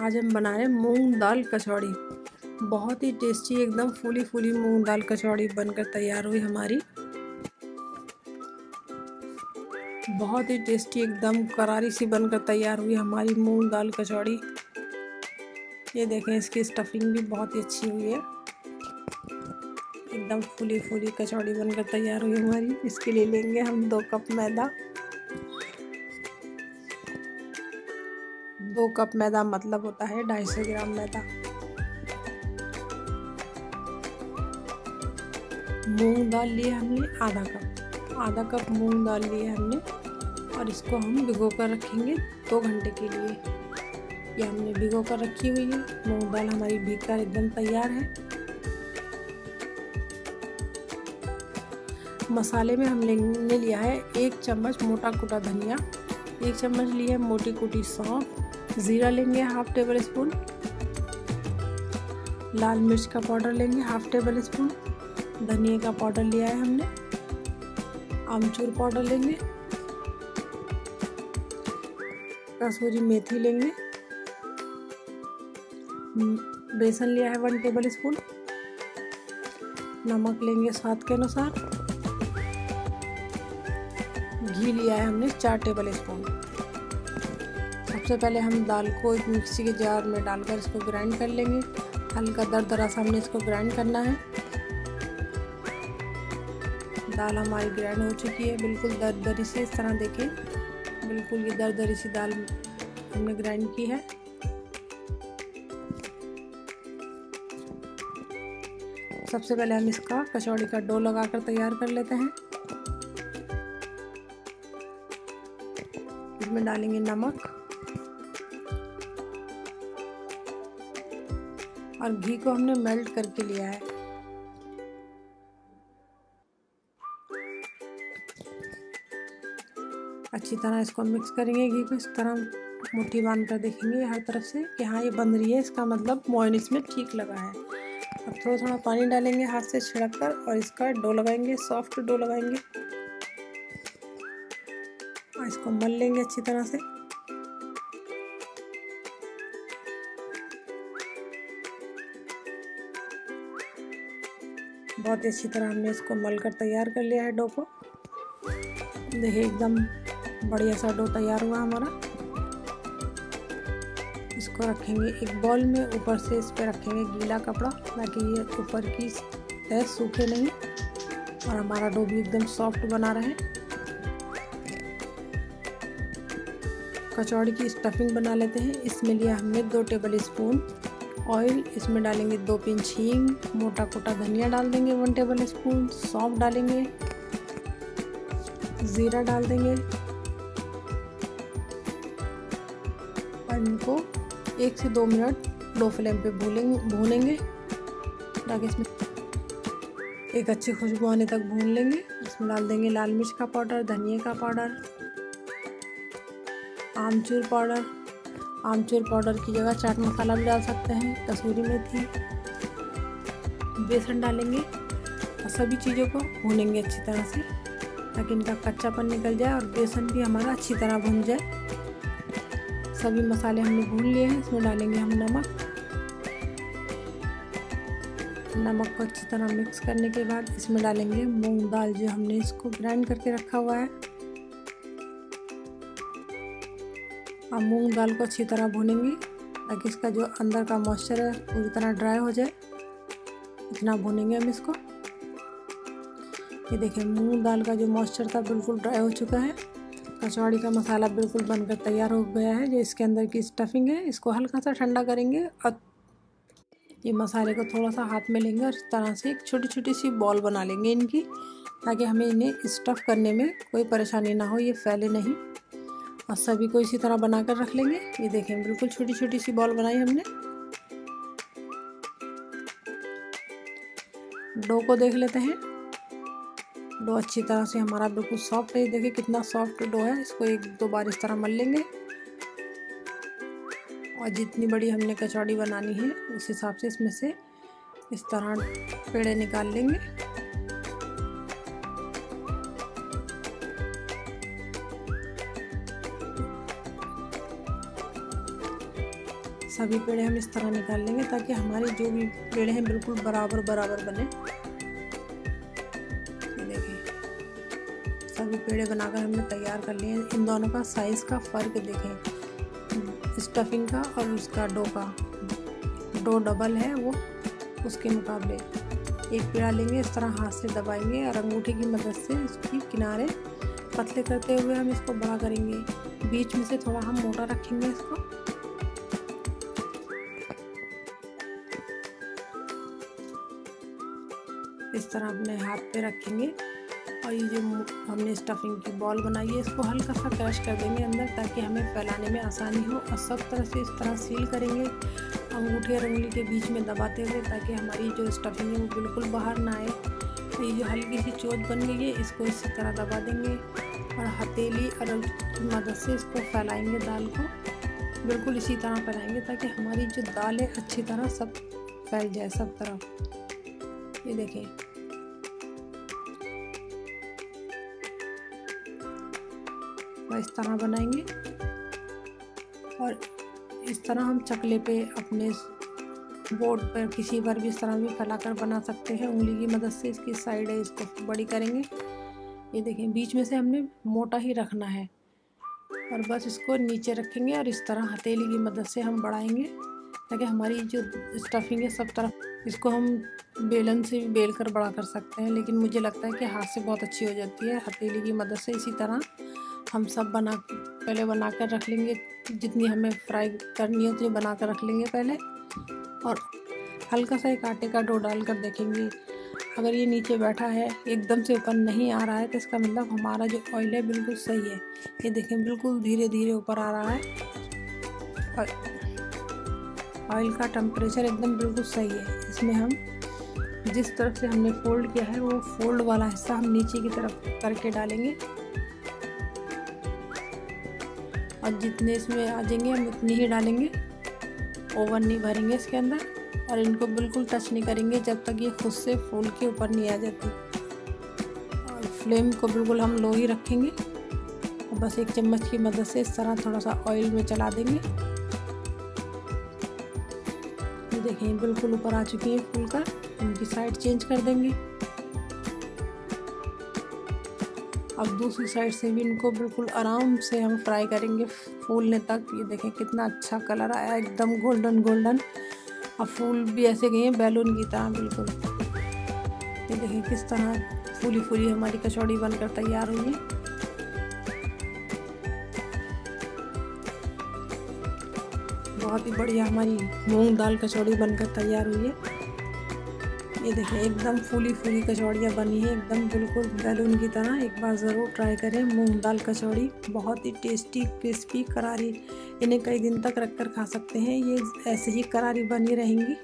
आज हम बना रहे हैं मूंग दाल कचौड़ी। बहुत ही टेस्टी एकदम फूली फूली मूंग दाल कचौड़ी बनकर तैयार हुई हमारी। बहुत ही टेस्टी एकदम करारी सी बनकर तैयार हुई हमारी मूंग दाल कचौड़ी। ये देखें, इसकी स्टफिंग भी बहुत ही अच्छी हुई है। एकदम फूली फूली कचौड़ी बनकर तैयार हुई हमारी। इसके लिए लेंगे हम दो कप मैदा। दो कप मैदा मतलब होता है, ढाई सौ ग्राम मैदा। मूंग दाल लिए हमने आधा कप। आधा कप मूंग दाल लिए हमने और इसको हम भिगो कर रखेंगे दो घंटे के लिए। ये हमने भिगो कर रखी हुई है। मूंग दाल हमारी भीग कर एकदम तैयार है। मसाले में हम लेने लिया है एक चम्मच मोटा कुटा धनिया, एक चम्मच लिया है मोटी कुटी सौंफ ज़ीरा लेंगे हाफ़ टेबल स्पून। लाल मिर्च का पाउडर लेंगे हाफ़ टेबल स्पून। धनिया का पाउडर लिया है हमने। आमचूर पाउडर लेंगे। कसूरी मेथी लेंगे। बेसन लिया है वन टेबल स्पून। नमक लेंगे स्वाद के अनुसार। घी लिया है हमने चार टेबल स्पून। सबसे पहले हम दाल को एक मिक्सी के जार में डालकर इसको ग्राइंड कर लेंगे। हल्का दर दरा सा हमने इसको ग्राइंड करना है। दाल हमारी ग्राइंड हो चुकी है। बिल्कुल दर दरी से इस तरह देखें। बिल्कुल ये दर दरी सी दाल हमने ग्राइंड की है। सबसे पहले हम इसका कचौड़ी का डो लगाकर तैयार कर लेते हैं। इसमें डालेंगे नमक। और घी को हमने मेल्ट करके लिया है। अच्छी तरह इसको मिक्स करेंगे, घी को इस तरह मुट्ठी बाँध कर देखेंगे हर तरफ़ से कि हाँ ये बन रही है। इसका मतलब मोइन इसमें ठीक लगा है। अब थोड़ा थोड़ा पानी डालेंगे हाथ से छिड़क कर और इसका डो लगाएँगे सॉफ्ट डो लगाएँगे। और इसको मल लेंगे अच्छी तरह से। बहुत ही अच्छी तरह हमने इसको मल कर तैयार कर लिया है डो को। देखिए, एकदम बढ़िया सा डो तैयार हुआ हमारा। इसको रखेंगे एक बॉल में, ऊपर से इस पर रखेंगे गीला कपड़ा, ताकि ये ऊपर की तह सूखे नहीं और हमारा डो भी एकदम सॉफ्ट बना रहे। कचौड़ी की स्टफिंग बना लेते हैं। इसमें लिया हमने दो टेबल स्पून ऑयल इसमें डालेंगे दो पिंच हींग मोटा कोटा धनिया डाल देंगे वन टेबल स्पून सौंफ डालेंगे, ज़ीरा डाल देंगे। और इनको एक से दो मिनट लो फ्लेम पे भूलेंगे, भूनेंगे, ताकि इसमें एक अच्छी खुशबू आने तक भून लेंगे। इसमें डाल देंगे लाल मिर्च का पाउडर, धनिया का पाउडर, आमचूर पाउडर। आमचूर पाउडर की जगह चाट मसाला भी डाल सकते हैं, कसूरी मेथी, बेसन डालेंगे और सभी चीज़ों को भूनेंगे अच्छी तरह से, ताकि इनका कच्चापन निकल जाए और बेसन भी हमारा अच्छी तरह भून जाए। सभी मसाले हमने भून लिए हैं, इसमें डालेंगे हम नमक। नमक को अच्छी तरह मिक्स करने के बाद इसमें डालेंगे मूंग दाल जो हमने इसको ग्राइंड करके रखा हुआ है। अब मूंग दाल को अच्छी तरह भूनेंगे, ताकि इसका जो अंदर का मॉइस्चर है पूरी तरह ड्राई हो जाए इतना भूनेंगे हम इसको। ये देखें मूंग दाल का जो मॉइस्चर था, बिल्कुल ड्राई हो चुका है। कचौड़ी का मसाला बिल्कुल बनकर तैयार हो गया है, जो इसके अंदर की स्टफिंग है, इसको हल्का सा ठंडा करेंगे और ये मसाले को थोड़ा सा हाथ में लेंगे और इस तरह से एक छोटी छोटी सी बॉल बना लेंगे इनकी, ताकि हमें इन्हें स्टफ़ करने में कोई परेशानी ना हो, ये फैले नहीं। और सभी को इसी तरह बनाकर रख लेंगे। ये देखें, बिल्कुल छोटी छोटी सी बॉल बनाई हमने। डो को देख लेते हैं। डो अच्छी तरह से हमारा बिल्कुल सॉफ्ट है। देखिए कितना सॉफ्ट डो है। इसको एक दो बार इस तरह मल लेंगे। और जितनी बड़ी हमने कचौड़ी बनानी है, उस हिसाब से इसमें से इस तरह पेड़े निकाल लेंगे। सभी पेड़े हम इस तरह निकाल लेंगे ताकि हमारे जो भी पेड़े हैं बिल्कुल बराबर बराबर बने। देखिए, सभी पेड़े बनाकर हमने तैयार कर लिए इन दोनों का साइज़ का फ़र्क देखें। स्टफिंग का और उसका डो का। डो डबल है वो, उसके मुकाबले। एक पेड़ा लेंगे, इस तरह हाथ से दबाएँगे और अंगूठे की मदद से इसकी किनारे पतले करते हुए हम इसको बड़ा करेंगे। बीच में से थोड़ा हम मोटा रखेंगे इसको। इस तरह अपने हाथ पे रखेंगे। और ये जो हमने स्टफिंग की बॉल बनाई है, इसको हल्का सा क्रश कर देंगे अंदर, ताकि हमें फैलाने में आसानी हो। और सब तरह से इस तरह सील करेंगे अंगूठे और उंगली के बीच में दबाते हुए, ताकि हमारी जो स्टफिंग है वो बिल्कुल बाहर ना आए। तो ये जो हल्की सी चोट बन गई है, इसको इसी तरह दबा देंगे। और हथेली और मदद से इसको फैलाएँगे दाल को। बिल्कुल इसी तरह फैलाएँगे, ताकि हमारी जो दाल है, अच्छी तरह सब फैल जाए, सब तरफ़ ये देखें। इस तरह बनाएँगे। और इस तरह हम चकले पे अपने बोर्ड पर किसी पर भी इस तरह भी फैलाकर बना सकते हैं। उंगली की मदद से इसकी साइड है, इसको बड़ी करेंगे। ये देखें, बीच में से हमने मोटा ही रखना है। और बस इसको नीचे रखेंगे और इस तरह हथेली की मदद से हम बढ़ाएँगे। ताकि हमारी जो स्टफिंग है, सब तरफ़ इसको हम बेलन से भी बेल कर बड़ा कर सकते हैं। लेकिन मुझे लगता है कि हाथ से बहुत अच्छी हो जाती है। हथेली की मदद से इसी तरह हम सब बना, पहले बना कर रख लेंगे। जितनी हमें फ्राई करनी है उतनी बना कर रख लेंगे पहले। और हल्का सा एक आटे का डो डाल कर देखेंगे। अगर ये नीचे बैठा है, एकदम से ऊपर नहीं आ रहा है तो इसका मतलब हमारा जो ऑयल है, बिल्कुल सही है। ये देखें, बिल्कुल धीरे धीरे ऊपर आ रहा है। और ऑयल का टेम्परेचर एकदम बिल्कुल सही है। इसमें हम जिस तरफ़ से हमने फोल्ड किया है, वो फोल्ड वाला हिस्सा हम नीचे की तरफ़ करके डालेंगे। और जितने इसमें आ जाएँगे, हम उतनी ही डालेंगे। ओवन नहीं भरेंगे इसके अंदर और इनको बिल्कुल टच नहीं करेंगे जब तक ये खुद से फूल के ऊपर नहीं आ जाती। और फ्लेम को बिल्कुल हम लो ही रखेंगे। और बस एक चम्मच की मदद से इस तरह थोड़ा सा ऑयल में चला देंगे। देखें बिल्कुल ऊपर आ चुकी है फूल का। इनकी साइड चेंज कर देंगे। अब दूसरी साइड से भी इनको बिल्कुल आराम से हम फ्राई करेंगे फूलने तक। ये देखें कितना अच्छा कलर आया, एकदम गोल्डन गोल्डन अब फूल भी ऐसे गए हैं, बैलून की तरह, बिल्कुल। ये देखें किस तरह फूली फूली हमारी कचौड़ी बनकर तैयार हुई बहुत ही बढ़िया हमारी मूंग दाल कचौड़ी बनकर तैयार हुई है। ये देखें एकदम फूली फूली कचौड़ियाँ बनी है, एकदम बिल्कुल बैलून की तरह। एक बार ज़रूर ट्राई करें, मूंग दाल कचौड़ी, बहुत ही टेस्टी, क्रिस्पी करारी। इन्हें कई दिन तक रख कर खा सकते हैं। ये ऐसे ही करारी बनी रहेंगी।